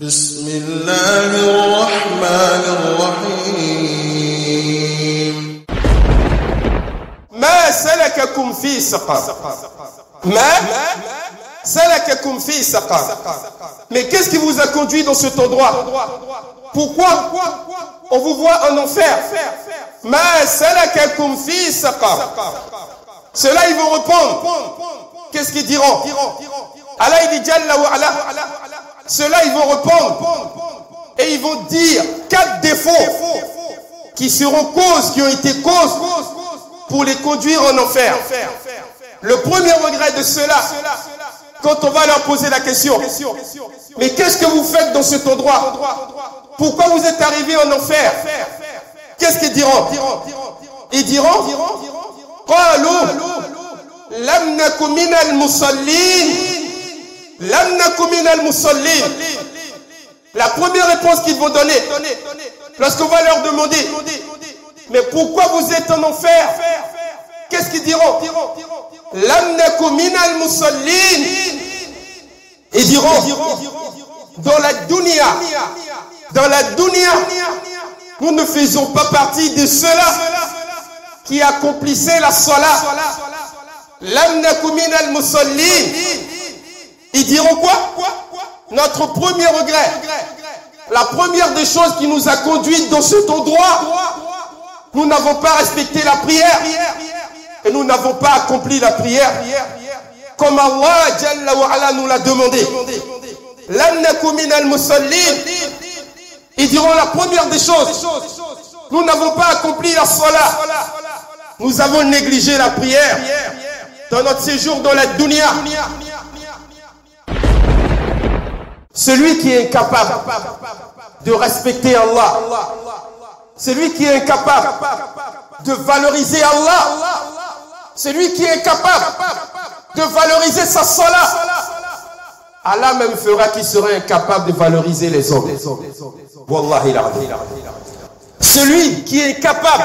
بسم الله الرحمن الرحيم ما سلككم في سقر ما سلككم في سقر Mais qu'est-ce qui vous a conduit dans cet endroit Pourquoi on vous voit en enfer ما سلككم في سقر Ceux-là, ils vont répondre. Qu'est-ce qu'ils diront Allah, il dit Jalla wa ala. Ceux-là, ils vont répondre. Et ils vont dire quatre défauts qui seront causes, qui ont été causes pour les conduire en enfer. Le premier regret de ceux-là, quand on va leur poser la question, mais qu'est-ce que vous faites dans cet endroit Pourquoi vous êtes arrivés en enfer Qu'est-ce qu'ils diront Ils diront قالوا لم نك من المصلين la première réponse qu'ils vont donner, lorsqu'on va leur demander, mais pourquoi vous êtes en enfer? Qu'est-ce qu'ils diront? Ils diront, dans la dunya, dans la dunya, nous ne faisons pas partie de ceux-là qui accomplissaient la salat. L'amnakumin al-musallin. Ils diront quoi? Notre premier regret. La première des choses qui nous a conduit dans cet endroit, nous n'avons pas respecté la prière et nous n'avons pas accompli la prière comme Allah Jalla nous l'a demandé. Ils diront la première des choses. Nous n'avons pas accompli la salat. Nous avons négligé la prière dans notre séjour dans la dunya. Celui qui est incapable de respecter Allah, celui qui est incapable de valoriser Allah, celui qui est incapable de valoriser sa salat, Allah même fera qu'il sera incapable de valoriser les hommes. Wallahi Celui qui est incapable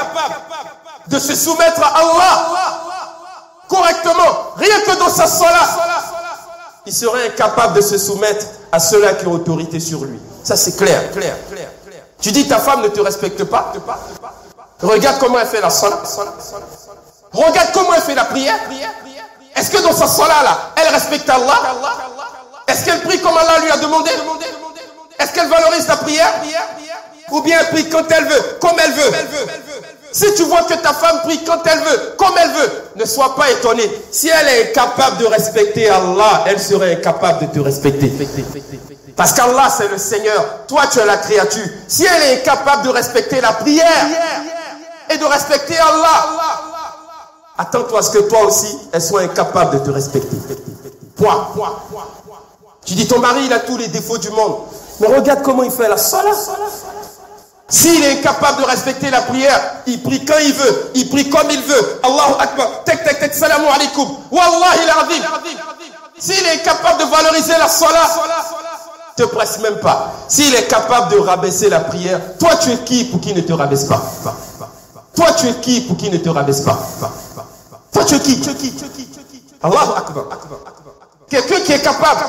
de se soumettre à Allah correctement, rien que dans sa salat, il serait incapable de se soumettre à ceux-là qui ont autorité sur lui. Ça c'est clair, clair, clair. Tu dis ta femme ne te respecte pas. Regarde comment elle fait la salat. Regarde comment elle fait la prière. Est-ce que dans sa salat là, elle respecte Allah? Est-ce qu'elle prie comme Allah lui a demandé? Est-ce qu'elle valorise la prière? Ou bien elle prie quand elle veut, comme elle veut si tu vois que ta femme prie quand elle veut, comme elle veut, ne sois pas étonné. Si elle est incapable de respecter Allah, elle serait incapable de te respecter. Parce qu'Allah, c'est le Seigneur. Toi, tu es la créature. Si elle est incapable de respecter la prière et de respecter Allah, attends-toi à ce que toi aussi, elle soit incapable de te respecter. Point. Tu dis, ton mari, il a tous les défauts du monde. Mais regarde comment il fait la salat. S'il est incapable de respecter la prière, il prie quand il veut, il prie comme il veut. Allahu Akbar, tek tek tek, salamu alaikum. Wallahi. S'il est capable de valoriser la salat, te presse même pas. S'il est capable de rabaisser la prière, toi tu es qui pour qu'il ne te rabaisse pas? Toi tu es qui pour qu'il ne te rabaisse pas? Toi tu es qui? Allahu Akbar. Quelqu'un qui est capable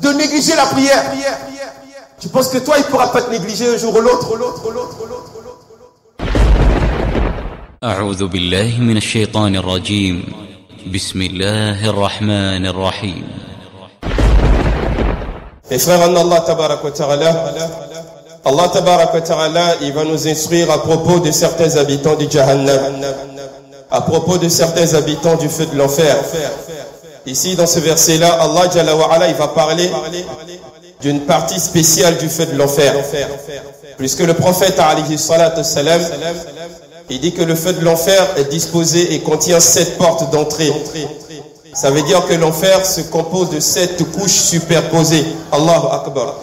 de négliger la prière. Tu penses que toi, il ne pourra pas te négliger un jour ou l'autre, l'autre, l'autre, l'autre, l'autre أعوذ بالله من الشيطان الرجيم بسم الله الرحمن الرحيم Mes frères en Allah, tabarak wa ta'ala, Allah tabarak wa ta'ala, il va nous instruire à propos de certains habitants du Jahannam, à propos de certains habitants du feu de l'enfer. Ici, dans ce verset-là, Allah Jalla wa ala, il va parler d'une partie spéciale du feu de l'enfer. Puisque le prophète alayhi salatu salam, il dit que le feu de l'enfer est disposé et contient sept portes d'entrée. Ça veut dire que l'enfer se compose de sept couches superposées. Allahu Akbar.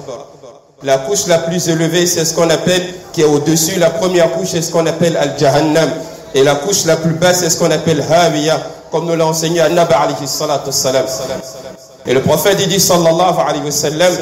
La couche la plus élevée, c'est ce qu'on appelle, qui est au-dessus, la première couche, c'est ce qu'on appelle Al-Jahannam. Et la couche la plus basse, c'est ce qu'on appelle Hawiya, comme nous l'a enseigné An-Nabi alayhi salatu salam. Et le prophète dit sallallahu alayhi wa sallam,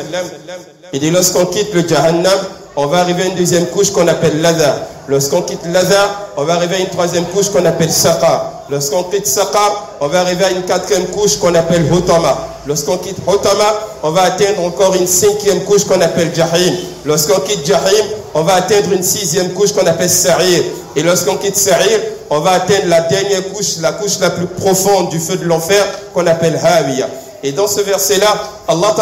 il dit lorsqu'on quitte le Jahannam, on va arriver à une deuxième couche qu'on appelle l'Adha. Lorsqu'on quitte l'Adha, on va arriver à une troisième couche qu'on appelle Saqar. Lorsqu'on quitte Saqar, on va arriver à une quatrième couche qu'on appelle Hutama. Lorsqu'on quitte Hotama, on va atteindre encore une cinquième couche qu'on appelle Jahim. Lorsqu'on quitte Jahim, on va atteindre une sixième couche qu'on appelle Sa'ir. Et lorsqu'on quitte Sa'ir, on va atteindre la dernière couche, la couche la plus profonde du feu de l'enfer qu'on appelle Hawiya. Et dans ce verset-là, Allah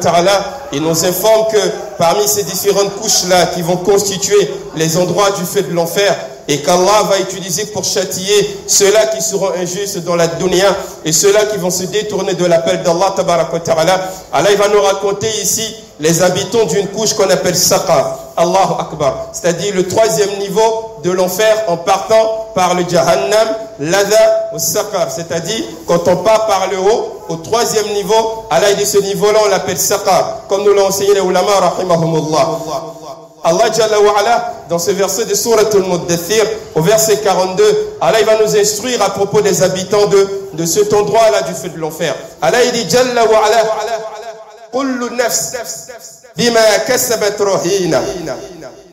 Ta'ala, il nous informe que parmi ces différentes couches-là qui vont constituer les endroits du feu de l'enfer, et qu'Allah va utiliser pour châtier ceux-là qui seront injustes dans la dunya et ceux-là qui vont se détourner de l'appel d'Allah ta'ala. Allah va nous raconter ici les habitants d'une couche qu'on appelle Saqar. Allahu Akbar. C'est-à-dire le troisième niveau de l'enfer en partant par le Jahannam, l'Adha ou Saqar. C'est-à-dire quand on part par le haut, au troisième niveau, Allah dit ce niveau-là on l'appelle Saqar. Comme nous l'ont enseigné les ulama, rahimahumullah. Allah Jalla wa ala, dans ce verset de Surah Al-Muddathir, au verset 42, Allah va nous instruire à propos des habitants de, de cet endroit-là du feu de l'enfer. Allah il dit Jalla wa ala, kullu nafs bima kasabat rahina.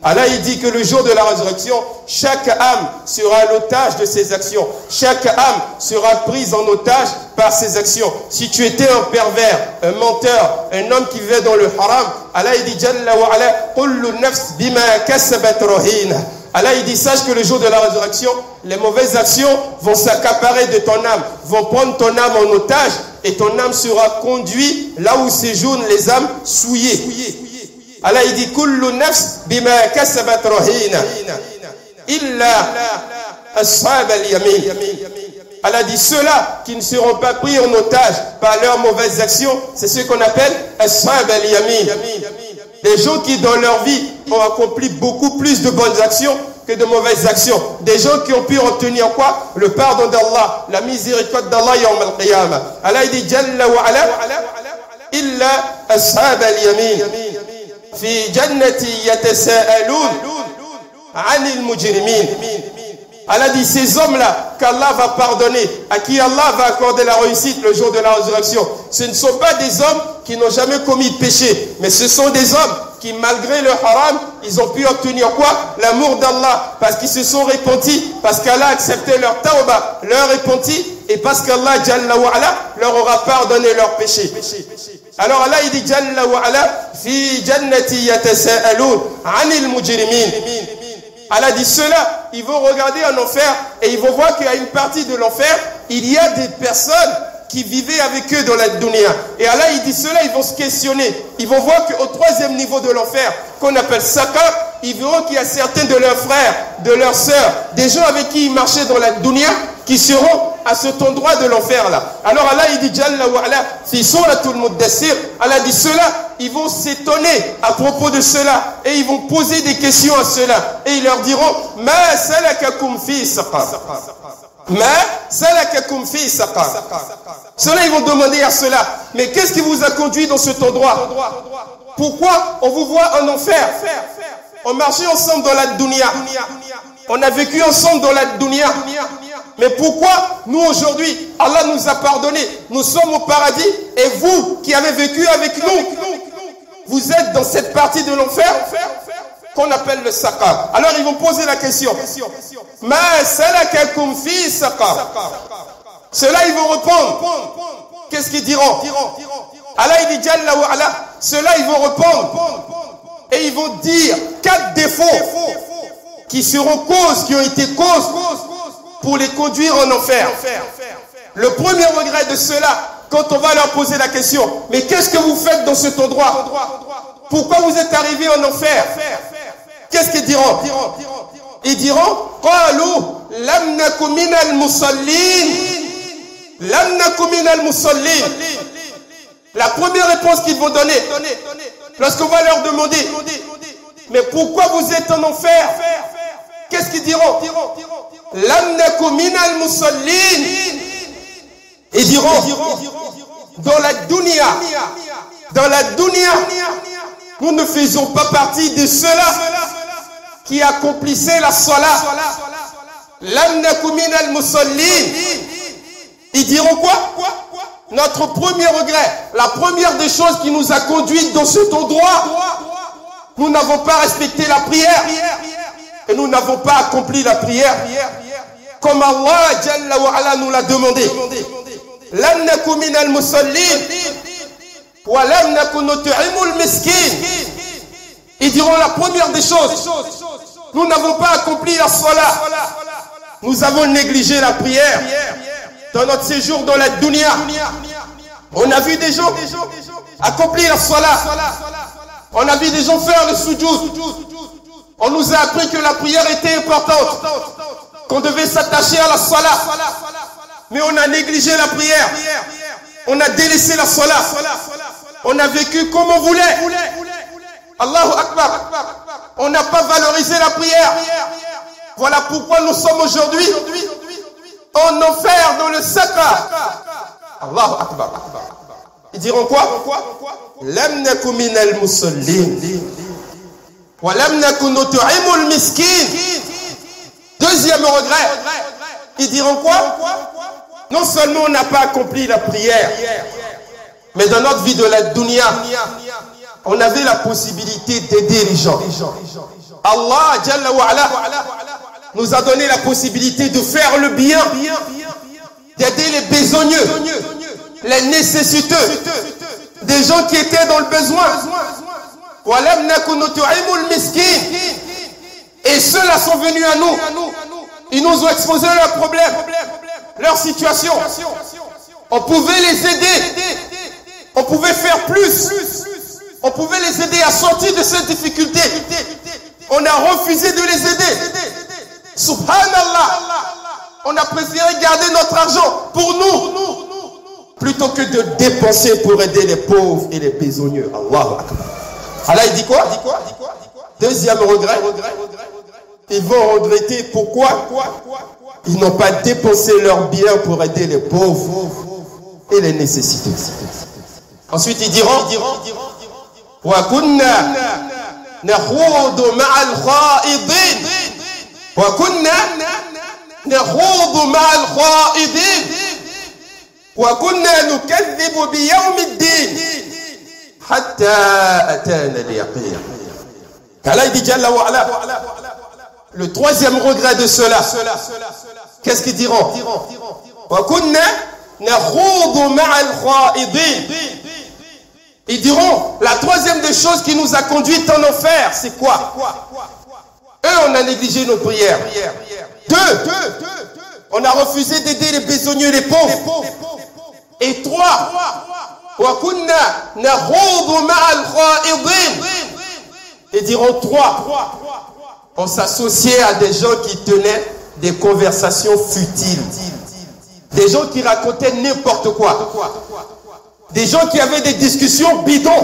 Allah il dit que le jour de la résurrection, chaque âme sera l'otage de ses actions. Chaque âme sera prise en otage par ses actions. Si tu étais un pervers, un menteur, un homme qui vivait dans le haram, Allah il dit Jalla wa ala, nafs bima kasabat. Allah il dit sache que le jour de la résurrection, les mauvaises actions vont s'accaparer de ton âme, vont prendre ton âme en otage et ton âme sera conduite là où séjournent les âmes souillées. Allah il dit kullu nafs bima kasabat rahina illa ashab al-yamin. Allah dit ceux-là qui ne seront pas pris en otage par leurs mauvaises actions, c'est ce qu'on appelle ashab al-yamin. Des gens qui dans leur vie ont accompli beaucoup plus de bonnes actions que de mauvaises actions. Des gens qui ont pu obtenir quoi? Le pardon d'Allah, la miséricorde d'Allah yawm al-qiyamah. Allah il dit Jalla wa ala illa ashab al-yamin. في جنة يتساءلون عن المجرمين Allah dit ces hommes-là qu'Allah va pardonner, à qui Allah va accorder la réussite le jour de la résurrection, ce ne sont pas des hommes qui n'ont jamais commis de péché, mais ce sont des hommes qui, malgré le haram, ils ont pu obtenir quoi L'amour d'Allah, parce qu'ils se sont repentis, parce qu'Allah a accepté leur tawbah, leur repenti, et parce qu'Allah Jalla wa ala, leur aura pardonné leurs péchés. Alors Allah il dit Jalla wa ala, fi jannati yatasa'alun anil mujrimin. Allah dit ceux-là, ils vont regarder en enfer et ils vont voir a une partie de l'enfer, il y a des personnes qui vivaient avec eux dans la dunya. Et Allah, il dit cela, ils vont se questionner. Ils vont voir qu'au troisième niveau de l'enfer, qu'on appelle Sakar, ils verront qu'il y a certains de leurs frères, de leurs sœurs, des gens avec qui ils marchaient dans la dunya, qui seront à cet endroit de l'enfer là. Alors Allah, il dit Jalla wa ala, fi suratul muddassir, Allah dit cela, ils vont s'étonner à propos de cela et ils vont poser des questions à cela et ils leur diront ma salakakum fi saqar ma salakakum fi saqar cela ils vont demander à cela mais qu'est-ce qui vous a conduit dans cet endroit? Pourquoi on vous voit en enfer? On marchait ensemble dans la dunya. On a vécu ensemble dans la dunya. Mais pourquoi nous aujourd'hui, Allah nous a pardonné, nous sommes au paradis et vous qui avez vécu avec nous, vous êtes dans cette partie de l'enfer? Qu'on appelle le sakar. Alors ils vont poser la question. Ma salakakum fi sakar. Cela ils vont répondre. Qu'est-ce qu'ils diront? Allah il dit. Cela ils vont répondre. Et ils vont dire quatre défauts qui seront causes, qui ont été causes pour les conduire en enfer. Le premier regret de cela, quand on va leur poser la question, mais qu'est-ce que vous faites dans cet endroit? Pourquoi vous êtes arrivés en enfer? Qu'est-ce qu'ils diront Ils diront La première réponse qu'ils vont donner, lorsqu'on va leur demander, mais pourquoi vous êtes en enfer? Qu'est-ce qu'ils diront Ils diront, dans la dunya, dans la dunya, nous ne faisons pas partie de ceux-là qui accomplissait la salat, ils diront quoi? Notre premier regret, la première des choses qui nous a conduits dans cet endroit, nous n'avons pas respecté la prière et nous n'avons pas accompli la prière comme Allah nous l'a demandé. al ils diront la première des choses, nous n'avons pas accompli la salat. Nous avons négligé la prière dans notre séjour dans la dunya. On a vu des gens accomplir la salat. On a vu des gens faire le sujoud. On nous a appris que la prière était importante, qu'on devait s'attacher à la salat. Mais on a négligé la prière. On a délaissé la salat. On a vécu comme on voulait. Allahu Akbar. On n'a pas valorisé la prière. Voilà pourquoi nous sommes aujourd'hui en enfer dans le sakra. Allahu Akbar. Ils diront quoi? Lam naku minal musallin. Wa miskin. Deuxième regret. Ils diront quoi? Non seulement on n'a pas accompli la prière, mais dans notre vie de la dunya, on avait la possibilité d'aider les gens. Allah wa ala, nous a donné la possibilité de faire le bien, d'aider les besogneux, les nécessiteux, des gens qui étaient dans le besoin. Et ceux-là sont venus à nous. Ils nous ont exposé leurs problèmes, leur situation. On pouvait les aider. On pouvait faire plus. On pouvait les aider à sortir de cette difficulté. On a refusé de les aider. Subhanallah. On a préféré garder notre argent pour nous plutôt que de dépenser pour aider les pauvres et les besogneux. Akbar. Allah il dit quoi? Deuxième regret. Ils vont regretter pourquoi? Ils n'ont pas dépensé leurs biens pour aider les pauvres et les nécessités. Ensuite ils diront وكنا نخوض مع الخائضين. وكنا نخوض مع الخائضين. وكنا نكذب بيوم الدين حتى أتانا اليقين. qu'Allah dit Jalla wa ala, le troisième regret de cela, qu'est-ce qu'ils diront? وكنا نخوض مع الخائضين. Ils diront, la troisième des choses qui nous a conduit en enfer, c'est quoi? Eux, on a négligé nos prières. Deux, on a refusé d'aider les besogneux les pauvres. Et trois, et diront trois, on s'associait à des gens qui tenaient des conversations futiles. Des gens qui racontaient n'importe quoi. Des gens qui avaient des discussions bidons.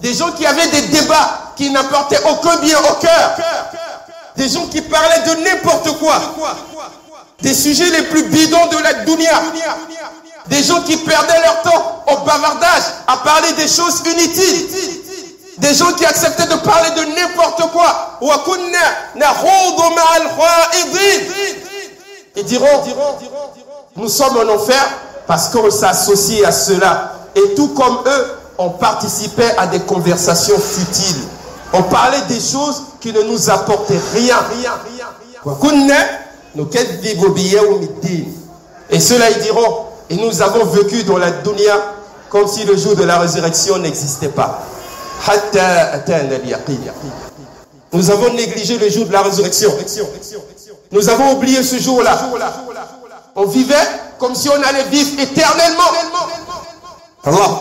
Des gens qui avaient des débats qui n'apportaient aucun bien au cœur. Des gens qui parlaient de n'importe quoi. Des sujets les plus bidons de la dunya. Des gens qui perdaient leur temps au bavardage à parler des choses inutiles. Des gens qui acceptaient de parler de n'importe quoi. Ils diront, nous sommes en enfer parce qu'on s'associe à cela. Et tout comme eux, on participait à des conversations futiles. On parlait des choses qui ne nous apportaient rien. Et ceux-là, ils diront, et nous avons vécu dans la dunya comme si le jour de la résurrection n'existait pas. Nous avons négligé le jour de la résurrection. Nous avons oublié ce jour-là. On vivait comme si on allait vivre éternellement. Allah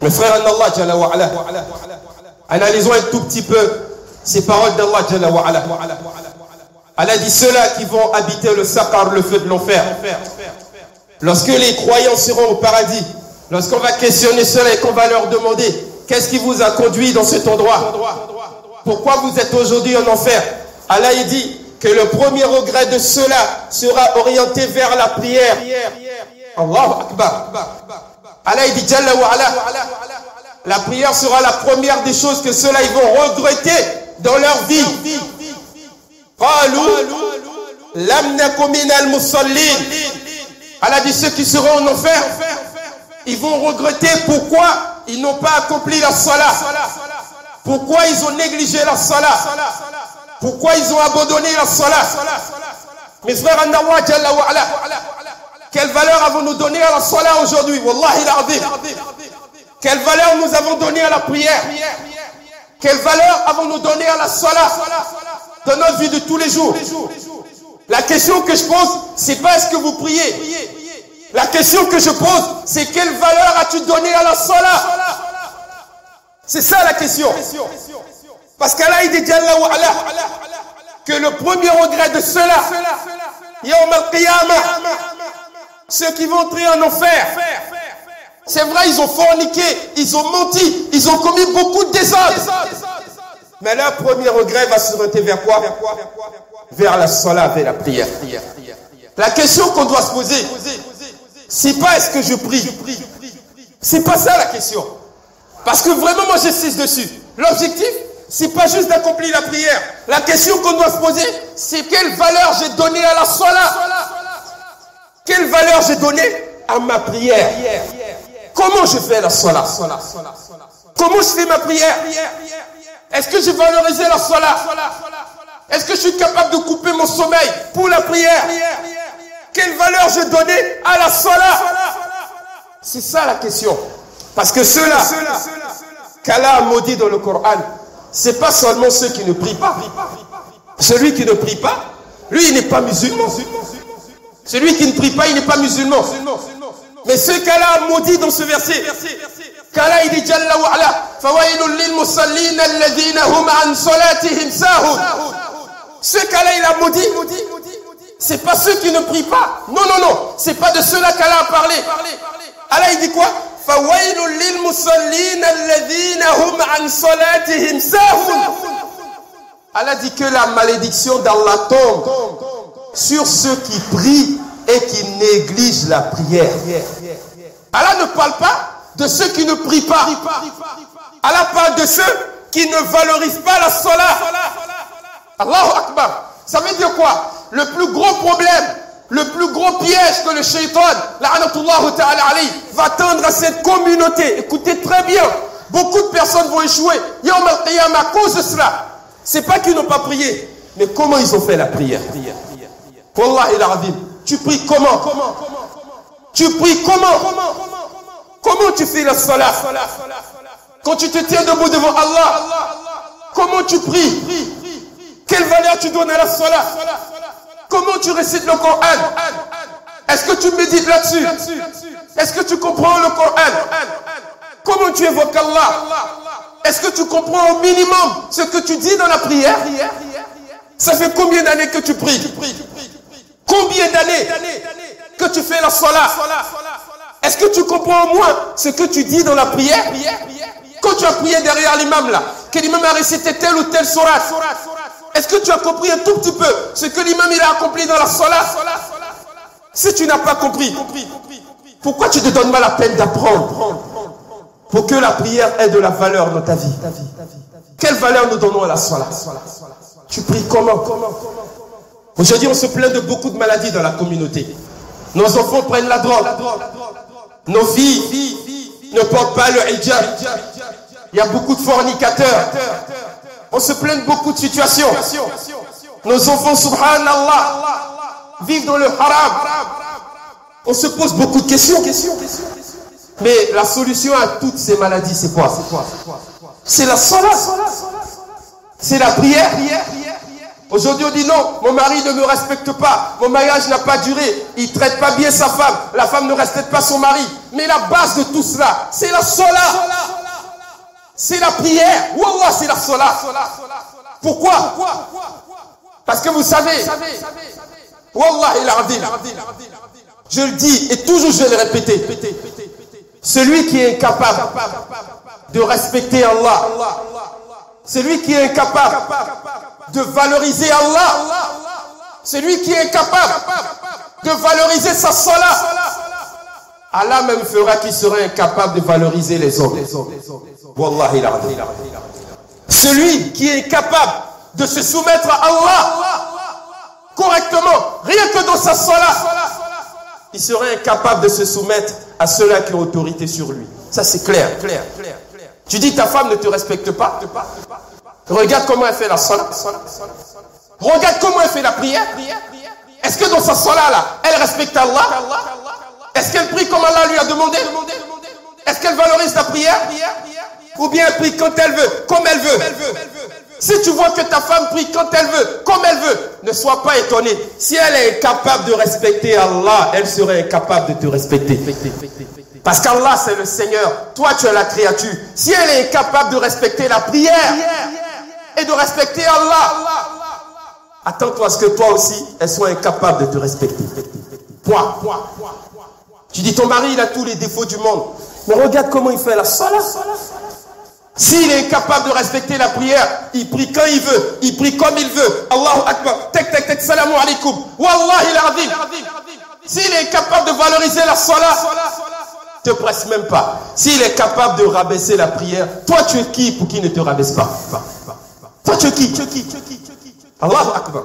Mes frères Allah, analysons un tout petit peu ces paroles d'Allah. Allah dit ceux-là qui vont habiter le sakar, le feu de l'enfer. Lorsque les croyants seront au paradis, lorsqu'on va questionner ceux-là et qu'on va leur demander qu'est-ce qui vous a conduit dans cet endroit? Pourquoi vous êtes aujourd'hui en enfer? Allah dit que le premier regret de cela sera orienté vers la prière. Allah dit La prière sera la première des choses que ceux-là ils vont regretter dans leur vie. Allah dit ceux qui seront en enfer, ils vont regretter pourquoi ils n'ont pas accompli la salah. Pourquoi ils ont négligé la salah? Pourquoi ils ont abandonné la salat mes frères Allah Quelle valeur avons-nous donné à la salat aujourd'hui? Wallahi. Quelle valeur nous avons donné à la prière? Quelle valeur avons-nous donné à la salat dans notre vie de tous les jours? La question que je pose, c'est pas est-ce que vous priez? La question que je pose, c'est quelle valeur as-tu donné à la salat? C'est ça la question. Parce qu'Allah il dit que le premier regret de cela, Yawm al-Qiyamah, ceux qui vont entrer en enfer, c'est vrai, ils ont forniqué, ils ont menti, ils ont commis beaucoup de désordres. Mais leur premier regret va se retourner vers quoi? Vers la salat, vers la prière. La question qu'on doit se poser, c'est pas est-ce que je prie? C'est pas ça la question. Parce que vraiment, moi, j'insiste dessus. L'objectif, c'est pas juste d'accomplir la prière. La question qu'on doit se poser, c'est quelle valeur j'ai donnée à la salat. Quelle valeur j'ai donnée à ma prière? Comment je fais la salat Comment je fais ma prière? Est-ce que j'ai valorisé la salat Est-ce que je suis capable de couper mon sommeil pour la prière? Quelle valeur j'ai donnée à la salat C'est ça la question. Parce que ceux-là, qu'Allah a maudit dans le Coran, c'est pas seulement ceux qui ne prient pas. Celui qui ne prie pas, lui, il n'est pas musulman. Celui qui ne prie pas, il n'est pas musulman. Mais ce qu'Allah a maudit dans ce verset, qu'Allah il dit Jalla wa ala, hum. Ce qu'Allah il a maudit, c'est pas ceux qui ne prient pas. Non, non, non, c'est pas de ceux-là qu'Allah a parlé. Allah il dit quoi? Allah dit que la malédiction d'Allah tombe sur ceux qui prient et qui négligent la prière. Allah ne parle pas de ceux qui ne prient pas. Allah parle de ceux qui ne valorisent pas la salat. Allahu Akbar. Ça veut dire quoi? Le plus gros problème, le plus gros piège que le shaitan, ta'ala alayhi, va tendre à cette communauté. Écoutez très bien. Beaucoup de personnes vont échouer. Yawm al à cause de cela. C'est pas qu'ils n'ont pas prié, mais comment ils ont fait la prière? Wallah a Tu pries comment? Tu pries comment? Comment tu fais la salat? Quand tu te tiens debout devant Allah, comment tu pries? Quelle valeur tu donnes à la salat? Comment tu récites le Coran? Est-ce que tu médites là-dessus? Est-ce que tu comprends le Coran? Comment tu évoques Allah? Est-ce que tu comprends au minimum ce que tu dis dans la prière? Ça fait combien d'années que tu pries? Combien d'années que tu fais la salat Est-ce que tu comprends au moins ce que tu dis dans la prière? Quand tu as prié derrière l'imam là, que l'imam a récité tel ou tel surat, est-ce que tu as compris un tout petit peu ce que l'imam il a accompli dans la salat? Si tu n'as pas compris, pourquoi tu te donnes pas la peine d'apprendre pour que la prière ait de la valeur dans ta vie? Quelle valeur nous donnons à la salat? Tu pries comment? Aujourd'hui, on se plaint de beaucoup de maladies dans la communauté. Nos enfants prennent la drogue. Nos filles ne portent pas le hijab. Il y a beaucoup de fornicateurs. On se plaint de beaucoup de situations. Nos enfants, subhanallah, vivent dans le haram. On se pose beaucoup de questions. Mais la solution à toutes ces maladies, c'est quoi? C'est la salat. C'est la prière. Aujourd'hui, on dit non, mon mari ne me respecte pas, mon mariage n'a pas duré, il traite pas bien sa femme, la femme ne respecte pas son mari. Mais la base de tout cela, c'est la sola. C'est la prière. C'est la sola. Pourquoi? Parce que vous savez. Je le dis et toujours je vais le répéter. Celui qui est incapable de respecter Allah, celui qui est incapable de valoriser Allah. Celui qui est capable de valoriser sa salat. Allah même fera qu'il serait incapable de valoriser les hommes. Wallahi Celui qui est capable de se soumettre à Allah correctement, rien que dans sa salat, il serait incapable de se soumettre à ceux-là qui ont autorité sur lui. Ça c'est clair. Tu dis ta femme ne te respecte pas. Regarde comment elle fait la salat. Regarde comment elle fait la prière. Est-ce que dans sa salat là, elle respecte Allah? Est-ce qu'elle prie comme Allah lui a demandé? Est-ce qu'elle valorise la prière? Ou bien elle prie quand elle veut, comme elle veut? Si tu vois que ta femme prie quand elle veut, comme elle veut, ne sois pas étonné. Si elle est incapable de respecter Allah, elle serait incapable de te respecter. Parce qu'Allah, c'est le Seigneur. Toi, tu es la créature. Si elle est incapable de respecter la prière et de respecter Allah, attends-toi à ce que toi aussi, elle soit incapable de te respecter. Point. Tu dis, ton mari, il a tous les défauts du monde. Mais regarde comment il fait la salat. S'il est incapable de respecter la prière, il prie quand il veut, il prie comme il veut. Allahu Akbar, tek tek tek, salamu alaikum. Wallahi l'azim. S'il est incapable de valoriser la salat, te presse même pas. S'il est capable de rabaisser la prière, toi tu es qui pour qu'il ne te rabaisse pas? Toi tu es qui? Allahu Akbar.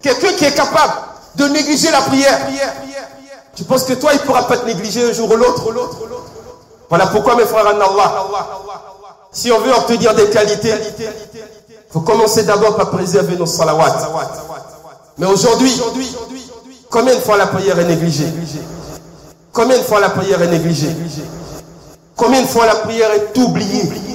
Quelqu'un qui est capable de négliger la prière. Tu penses que toi il ne pourra pas te négliger un jour ou l'autre? Voilà pourquoi mes frères en Allah, si on veut obtenir des qualités, il faut commencer d'abord par préserver nos salawats. Mais aujourd'hui, combien de fois la prière est négligée? Combien de fois la prière est négligée? Combien de fois la prière est oubliée?